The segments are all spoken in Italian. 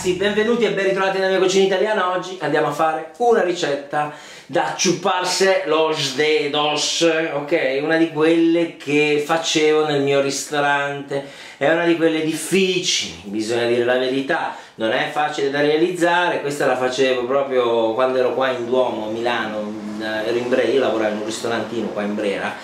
ragazzi, benvenuti e ben ritrovati nella mia cucina italiana. Oggi andiamo a fare una ricetta da ciuparse los dedos, ok? Una di quelle che facevo nel mio ristorante. È una di quelle difficili, bisogna dire la verità. Non è facile da realizzare, questa la facevo proprio quando ero qua in Duomo, a Milano, ero in Brera, io lavoravo in un ristorantino qua in Brera,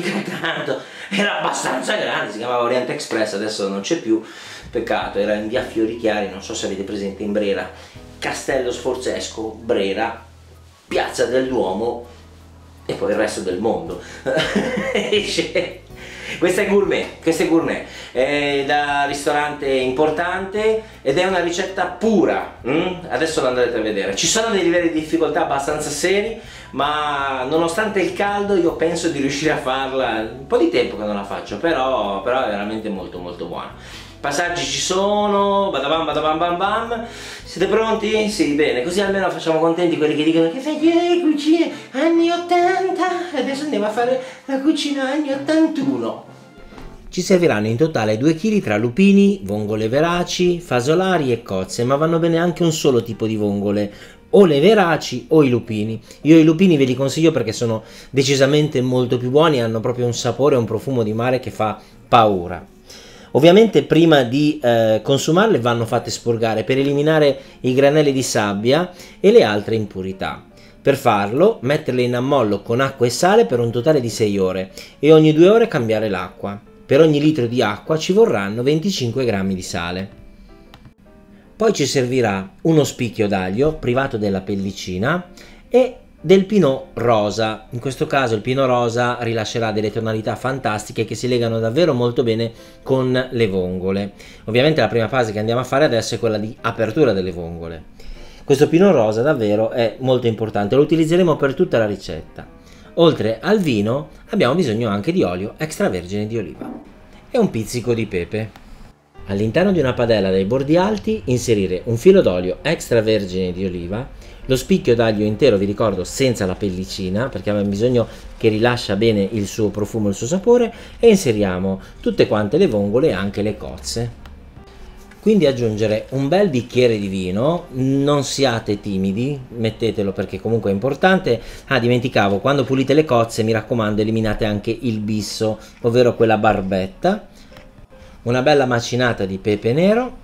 che tanto era abbastanza grande, si chiamava Oriente Express, adesso non c'è più. Peccato, era in via Fiorichiari, non so se avete presente in Brera, Castello Sforzesco, Brera, Piazza del Duomo e poi il resto del mondo. Questa è gourmet, questa è gourmet, è da ristorante importante ed è una ricetta pura, mm? adesso lo andrete a vedere. Ci sono dei livelli di difficoltà abbastanza seri, ma nonostante il caldo io penso di riuscire a farla, un po' di tempo che non la faccio, però, però è veramente molto molto buona passaggi ci sono, badabam badabam bam bam, siete pronti? Sì, bene, così almeno facciamo contenti quelli che dicono che fai le cucine anni 80 e adesso andiamo a fare la cucina anni 81. Ci serviranno in totale 2 kg tra lupini, vongole veraci, fasolari e cozze, ma vanno bene anche un solo tipo di vongole, o le veraci o i lupini. Io i lupini ve li consiglio perché sono decisamente molto più buoni, hanno proprio un sapore e un profumo di mare che fa paura. Ovviamente prima di eh, consumarle vanno fatte spurgare per eliminare i granelli di sabbia e le altre impurità. Per farlo, metterle in ammollo con acqua e sale per un totale di 6 ore e ogni 2 ore cambiare l'acqua. Per ogni litro di acqua ci vorranno 25 g di sale. Poi ci servirà uno spicchio d'aglio privato della pellicina e del Pinot Rosa. In questo caso il Pinot Rosa rilascerà delle tonalità fantastiche che si legano davvero molto bene con le vongole. Ovviamente la prima fase che andiamo a fare adesso è quella di apertura delle vongole. Questo Pinot Rosa davvero è molto importante, lo utilizzeremo per tutta la ricetta. Oltre al vino abbiamo bisogno anche di olio extravergine di oliva e un pizzico di pepe. All'interno di una padella dai bordi alti inserire un filo d'olio extravergine di oliva lo spicchio d'aglio intero, vi ricordo, senza la pellicina, perché abbiamo bisogno che rilascia bene il suo profumo e il suo sapore, e inseriamo tutte quante le vongole e anche le cozze. Quindi aggiungere un bel bicchiere di vino, non siate timidi, mettetelo perché comunque è importante. Ah, dimenticavo, quando pulite le cozze mi raccomando eliminate anche il bisso, ovvero quella barbetta. Una bella macinata di pepe nero,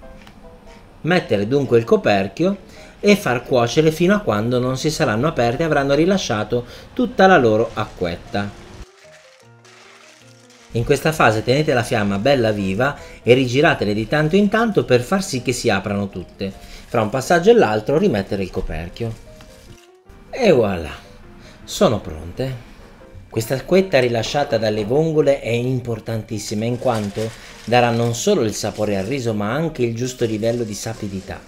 mettere dunque il coperchio e far cuocere fino a quando non si saranno aperte e avranno rilasciato tutta la loro acquetta. In questa fase tenete la fiamma bella viva e rigiratele di tanto in tanto per far sì che si aprano tutte. Fra un passaggio e l'altro rimettere il coperchio. E voilà, sono pronte. Questa acquetta rilasciata dalle vongole è importantissima in quanto darà non solo il sapore al riso ma anche il giusto livello di sapidità.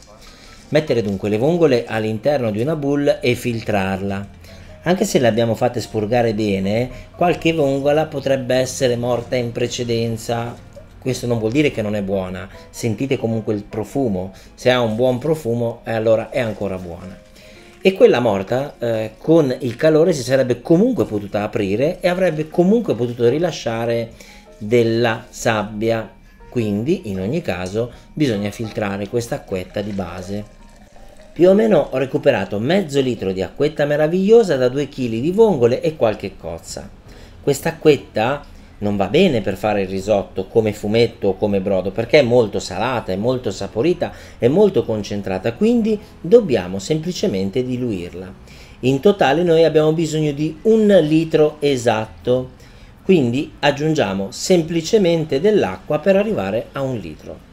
Mettere dunque le vongole all'interno di una boule e filtrarla. Anche se le abbiamo fatte spurgare bene, qualche vongola potrebbe essere morta in precedenza. Questo non vuol dire che non è buona, sentite comunque il profumo, se ha un buon profumo allora è ancora buona. E quella morta eh, con il calore si sarebbe comunque potuta aprire e avrebbe comunque potuto rilasciare della sabbia. Quindi in ogni caso bisogna filtrare questa acquetta di base. Più o meno ho recuperato mezzo litro di acquetta meravigliosa da 2 kg di vongole e qualche cozza. Questa acquetta non va bene per fare il risotto come fumetto o come brodo perché è molto salata, è molto saporita, è molto concentrata, quindi dobbiamo semplicemente diluirla. In totale noi abbiamo bisogno di un litro esatto, quindi aggiungiamo semplicemente dell'acqua per arrivare a un litro.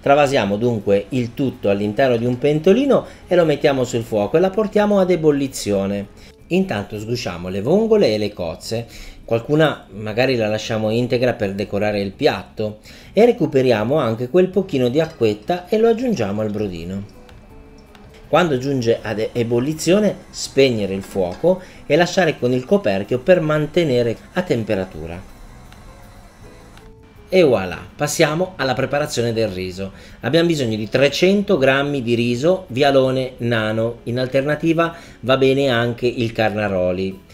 Travasiamo dunque il tutto all'interno di un pentolino e lo mettiamo sul fuoco e la portiamo ad ebollizione. Intanto sgusciamo le vongole e le cozze, qualcuna magari la lasciamo integra per decorare il piatto e recuperiamo anche quel pochino di acquetta e lo aggiungiamo al brodino. Quando giunge ad ebollizione spegnere il fuoco e lasciare con il coperchio per mantenere a temperatura. E voilà, passiamo alla preparazione del riso. Abbiamo bisogno di 300 g di riso vialone nano, in alternativa va bene anche il carnaroli.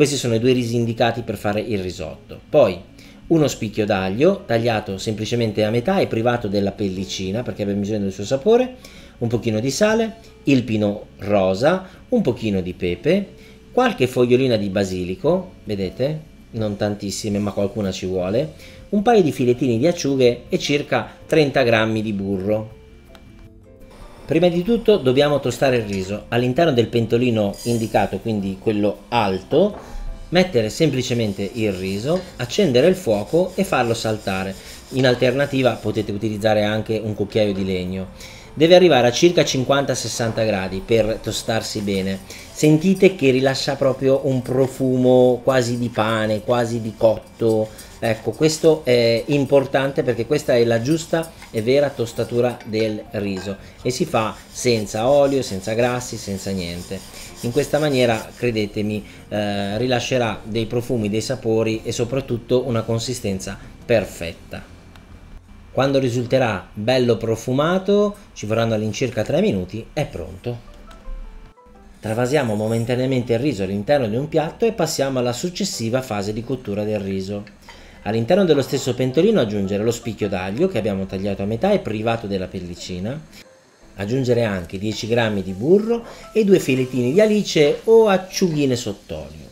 Questi sono i due risi indicati per fare il risotto. Poi uno spicchio d'aglio tagliato semplicemente a metà e privato della pellicina perché abbiamo bisogno del suo sapore, un pochino di sale, il pino rosa, un pochino di pepe, qualche fogliolina di basilico, vedete? Non tantissime ma qualcuna ci vuole, un paio di filettini di acciughe e circa 30 grammi di burro. Prima di tutto dobbiamo tostare il riso all'interno del pentolino indicato, quindi quello alto, mettere semplicemente il riso, accendere il fuoco e farlo saltare. In alternativa potete utilizzare anche un cucchiaio di legno. Deve arrivare a circa 50-60 gradi per tostarsi bene. Sentite che rilascia proprio un profumo quasi di pane, quasi di cotto. Ecco, questo è importante perché questa è la giusta e vera tostatura del riso e si fa senza olio, senza grassi, senza niente. In questa maniera, credetemi, eh, rilascerà dei profumi, dei sapori e soprattutto una consistenza perfetta. Quando risulterà bello profumato, ci vorranno all'incirca 3 minuti, è pronto. Travasiamo momentaneamente il riso all'interno di un piatto e passiamo alla successiva fase di cottura del riso. All'interno dello stesso pentolino aggiungere lo spicchio d'aglio che abbiamo tagliato a metà e privato della pellicina, Aggiungere anche 10 g di burro e due filettini di alice o acciughine sott'olio.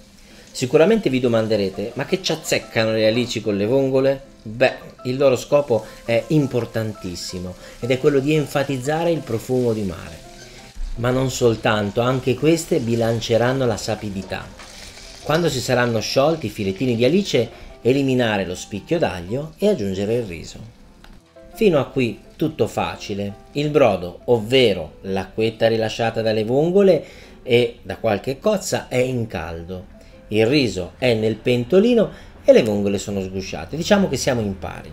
Sicuramente vi domanderete, ma che ci azzeccano le alici con le vongole? Beh, il loro scopo è importantissimo ed è quello di enfatizzare il profumo di mare. Ma non soltanto, anche queste bilanceranno la sapidità. Quando si saranno sciolti i filettini di alice, eliminare lo spicchio d'aglio e aggiungere il riso. Fino a qui tutto facile. Il brodo, ovvero l'acquetta rilasciata dalle vongole e da qualche cozza, è in caldo. Il riso è nel pentolino e le vongole sono sgusciate. Diciamo che siamo in pari.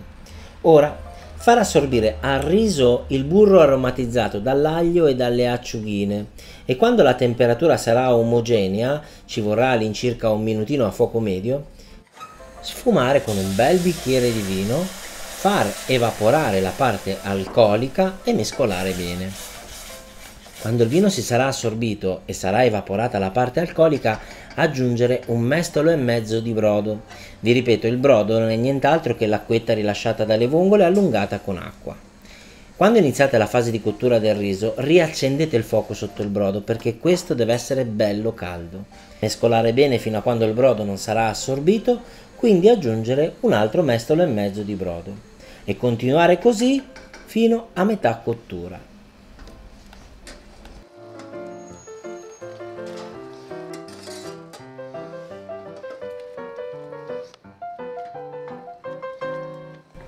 Ora far assorbire al riso il burro aromatizzato dall'aglio e dalle acciughine e quando la temperatura sarà omogenea, ci vorrà all'incirca un minutino a fuoco medio, sfumare con un bel bicchiere di vino far evaporare la parte alcolica e mescolare bene. Quando il vino si sarà assorbito e sarà evaporata la parte alcolica, aggiungere un mestolo e mezzo di brodo. Vi ripeto, il brodo non è nient'altro che l'acquetta rilasciata dalle vongole allungata con acqua. Quando iniziate la fase di cottura del riso, riaccendete il fuoco sotto il brodo perché questo deve essere bello caldo. Mescolare bene fino a quando il brodo non sarà assorbito, quindi aggiungere un altro mestolo e mezzo di brodo e continuare così fino a metà cottura.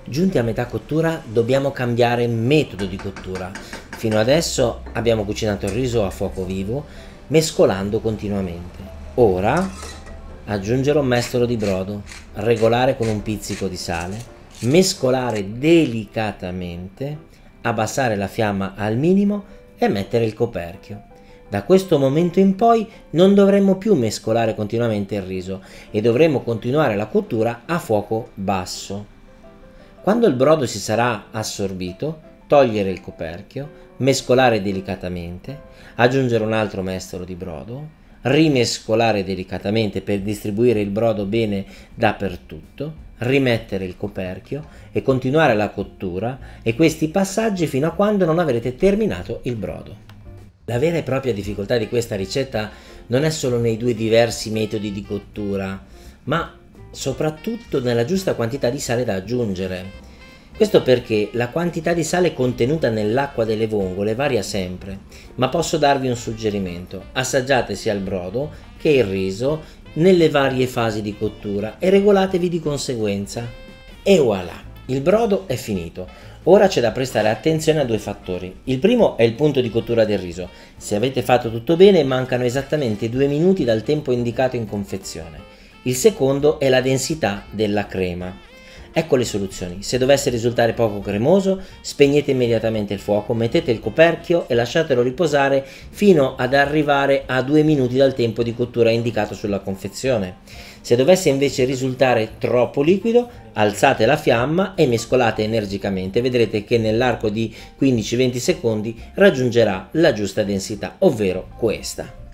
Giunti a metà cottura dobbiamo cambiare metodo di cottura. Fino adesso abbiamo cucinato il riso a fuoco vivo mescolando continuamente. Ora aggiungere un mestolo di brodo, regolare con un pizzico di sale mescolare delicatamente, abbassare la fiamma al minimo e mettere il coperchio. Da questo momento in poi non dovremmo più mescolare continuamente il riso e dovremo continuare la cottura a fuoco basso. Quando il brodo si sarà assorbito, togliere il coperchio, mescolare delicatamente, aggiungere un altro mestolo di brodo, rimescolare delicatamente per distribuire il brodo bene dappertutto, rimettere il coperchio e continuare la cottura e questi passaggi fino a quando non avrete terminato il brodo. La vera e propria difficoltà di questa ricetta non è solo nei due diversi metodi di cottura, ma soprattutto nella giusta quantità di sale da aggiungere. Questo perché la quantità di sale contenuta nell'acqua delle vongole varia sempre, ma posso darvi un suggerimento. Assaggiate sia il brodo che il riso nelle varie fasi di cottura e regolatevi di conseguenza. E voilà, il brodo è finito. Ora c'è da prestare attenzione a due fattori. Il primo è il punto di cottura del riso. Se avete fatto tutto bene, mancano esattamente due minuti dal tempo indicato in confezione. Il secondo è la densità della crema. Ecco le soluzioni. Se dovesse risultare poco cremoso, spegnete immediatamente il fuoco, mettete il coperchio e lasciatelo riposare fino ad arrivare a due minuti dal tempo di cottura indicato sulla confezione. Se dovesse invece risultare troppo liquido, alzate la fiamma e mescolate energicamente. Vedrete che nell'arco di 15-20 secondi raggiungerà la giusta densità, ovvero questa.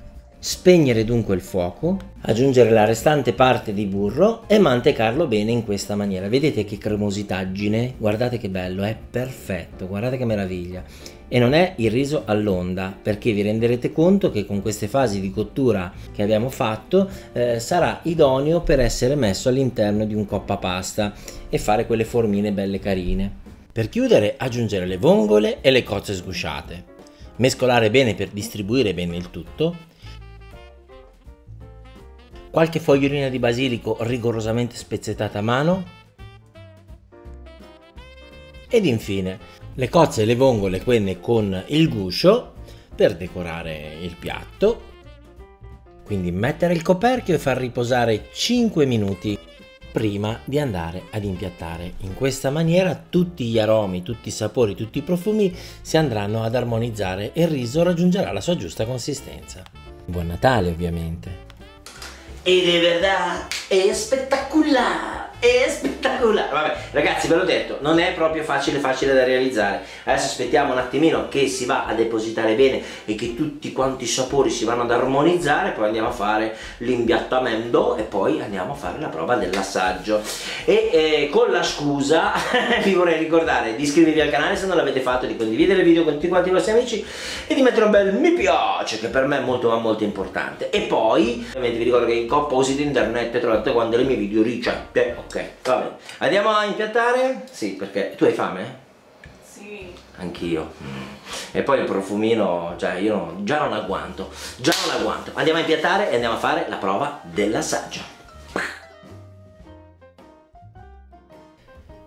Spegnere dunque il fuoco, aggiungere la restante parte di burro e mantecarlo bene in questa maniera. Vedete che cremositaggine? Guardate che bello, è perfetto, guardate che meraviglia. E non è il riso all'onda, perché vi renderete conto che con queste fasi di cottura che abbiamo fatto eh, sarà idoneo per essere messo all'interno di un coppa pasta e fare quelle formine belle carine. Per chiudere aggiungere le vongole e le cozze sgusciate. Mescolare bene per distribuire bene il tutto qualche fogliolina di basilico rigorosamente spezzettata a mano ed infine le cozze e le vongole quelle con il guscio per decorare il piatto quindi mettere il coperchio e far riposare 5 minuti prima di andare ad impiattare. In questa maniera tutti gli aromi, tutti i sapori, tutti i profumi si andranno ad armonizzare e il riso raggiungerà la sua giusta consistenza. Buon Natale ovviamente! E de verdad, è spettacolare! È spettacolare. Vabbè ragazzi ve l'ho detto non è proprio facile facile da realizzare. Adesso aspettiamo un attimino che si va a depositare bene e che tutti quanti i sapori si vanno ad armonizzare poi andiamo a fare l'imbiattamento e poi andiamo a fare la prova dell'assaggio. E eh, con la scusa vi vorrei ricordare di iscrivervi al canale se non l'avete fatto di condividere il video con tutti quanti i vostri amici e di mettere un bel mi piace che per me è molto ma molto importante. E poi ovviamente vi ricordo che in coppa usito internet trovate quando le mie video ricette. ok va bene andiamo a impiattare? sì perché tu hai fame? sì anch'io mm. e poi il profumino cioè io non, già non agguanto già non agguanto andiamo a impiattare e andiamo a fare la prova dell'assaggio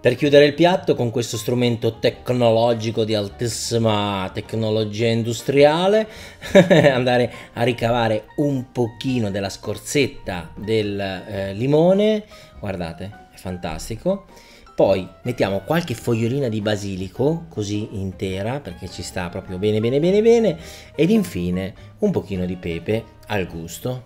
Per chiudere il piatto con questo strumento tecnologico di altissima tecnologia industriale, andare a ricavare un pochino della scorzetta del eh, limone, guardate, è fantastico. Poi mettiamo qualche fogliolina di basilico, così intera, perché ci sta proprio bene bene bene bene, ed infine un pochino di pepe al gusto.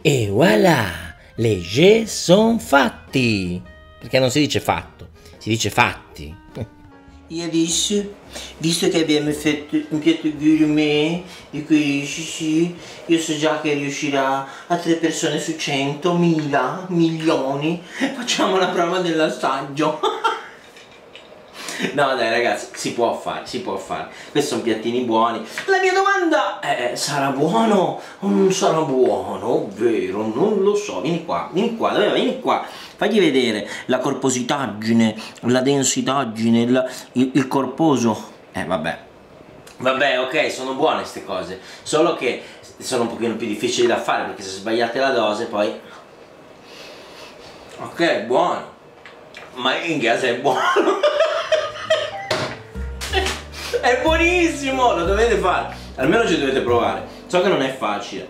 E voilà! Le jeux sont fatti! Perché non si dice fatto, si dice fatti. E adesso, visto che abbiamo fatto un piatto gourmet di cui sì, sì, io so già che riuscirà a tre persone su cento, mila, milioni, facciamo la prova dell'assaggio. No dai ragazzi, si può fare, si può fare. Questi sono piattini buoni. La mia domanda è, sarà buono o non sarà buono? Ovvero, non lo so. Vieni qua, vieni qua, dove Vieni qua. Fagli vedere la corpositaggine, la densitaggine, il, il, il corposo. Eh vabbè. Vabbè, ok, sono buone queste cose. Solo che sono un pochino più difficili da fare perché se sbagliate la dose poi... Ok, buono. Ma in casa è buono. è buonissimo, lo dovete fare. Almeno ci dovete provare. So che non è facile.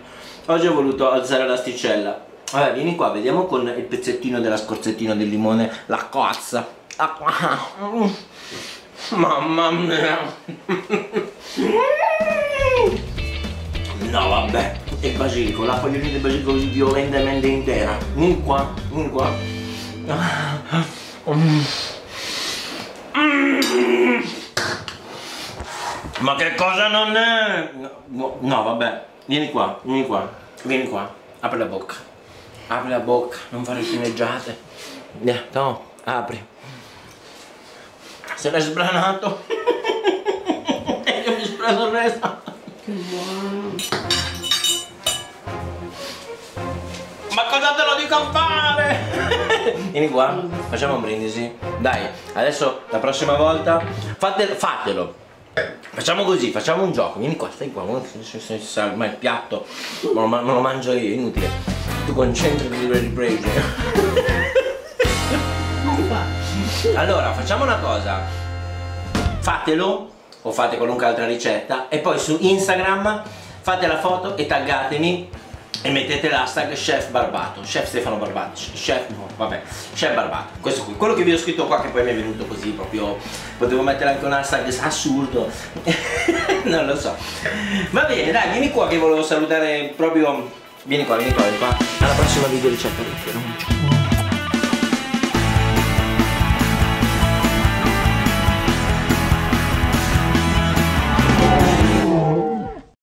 Oggi ho voluto alzare l'asticella. Vabbè, vieni qua, vediamo con il pezzettino della scorzettina del limone la cozza. Mamma mia. No, vabbè. E basilico, la fogliolina di basilico violentemente intera. Vieni qua, vieni qua. Ma che cosa non è? No, no, vabbè, vieni qua, vieni qua, vieni qua, apri la bocca, apri la bocca, non fare sceneggiate. No, apri. Se l'hai sbranato. e io mi spreso il resto. che buono Ma cosa te lo dico a fare? Vieni qua, facciamo un brindisi. Dai, adesso la prossima volta fatelo, fatelo Facciamo così, facciamo un gioco. Vieni qua, stai qua. Ma il piatto me lo, me lo mangio io, inutile. Tu concentrati sulle riprese. allora, facciamo una cosa. Fatelo o fate qualunque altra ricetta e poi su Instagram fate la foto e taggatemi e mettete l'hashtag chef barbato. Chef Stefano Barbato. Chef no vabbè. Chef barbato. Questo qui. Quello che vi ho scritto qua che poi mi è venuto così proprio potevo mettere anche un hashtag assurdo. Non lo so. Va bene dai vieni qua che volevo salutare proprio vieni qua vieni qua vieni qua. Alla prossima video ricetta